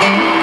game.